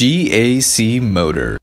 GAC Motor.